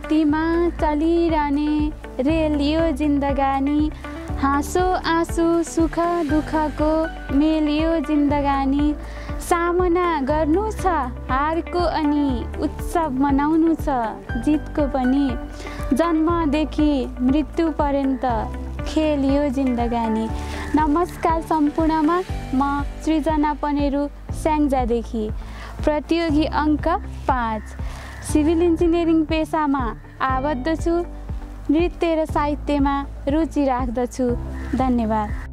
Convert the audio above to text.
चलिरहने रेल यो जिन्दगानी। हाँसो आँसु सुख दुःखको मेल यो जिन्दगानी। सामना गर्नु छ हारको अनि उत्सव मनाउनु छ जितको पनि। जन्मदेखि मृत्यु पर्यन्त खेल यो जिन्दगानी। नमस्कार सम्पूर्णमा म सृजना पनेरू स्याङ्जादेखि। प्रतियोगी अङ्क पाँच। सिभिल इन्जिनियरिङ पेसामा आबद्ध छु। नृत्य र साहित्यमा रुचि राख्दछु। धन्यवाद।